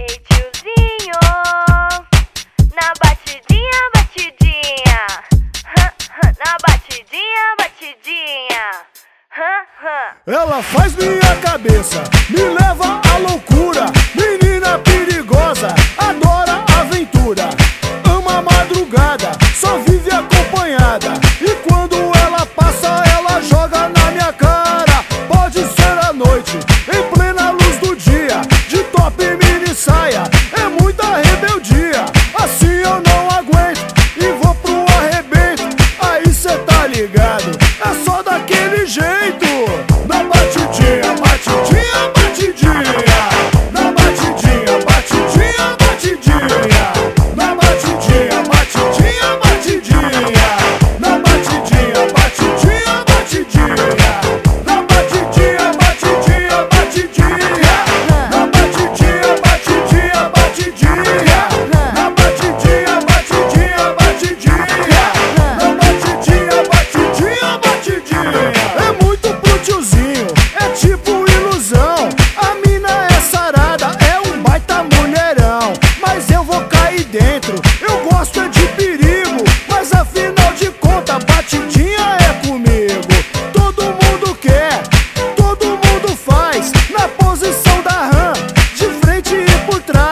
Ei, tiozinho, na batidinha, batidinha. Na batidinha, batidinha. Ha, Ela faz minha cabeça, me leva à loucura.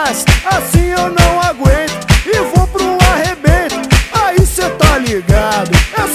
mais, assim eu não aguento e vou pro arrebento. Aí cê tá ligado, é